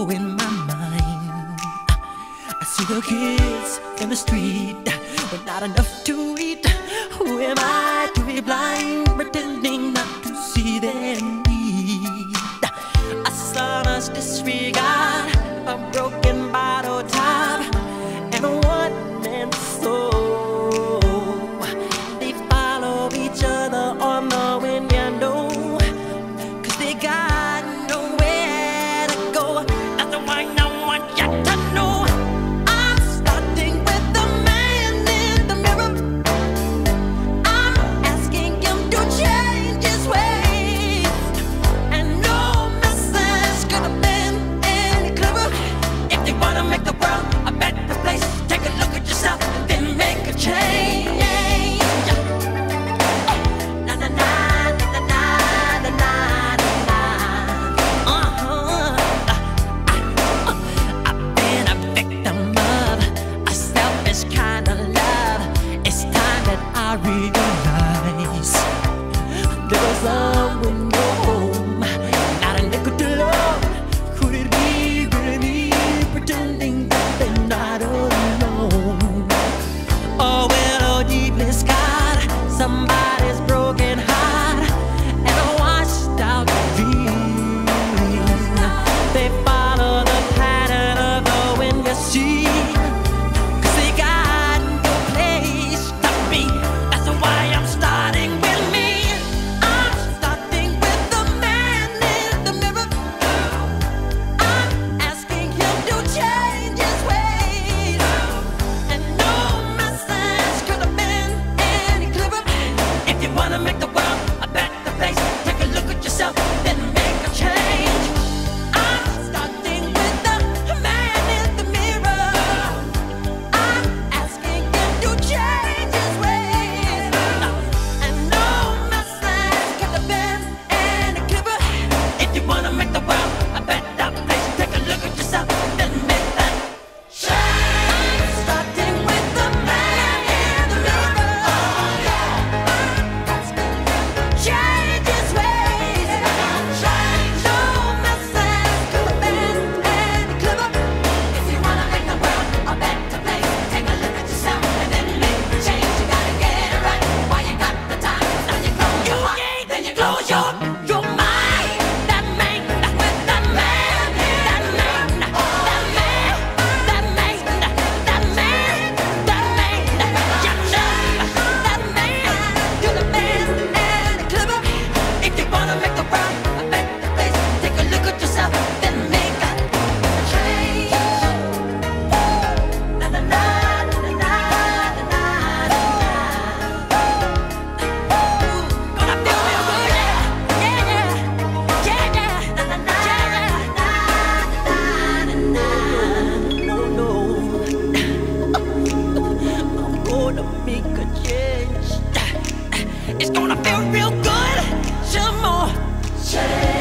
in my mind. I see the kids in the street with not enough to eat. Who am I to be blind, pretending not to see their need? I saw us disregard. I realize there's love when you're home. Not a nickel to love. Could it be really pretending that they're not alone? Oh, well, oh, deepest God, somebody's. wanna make the world a better place. It's gonna feel real good. Some more.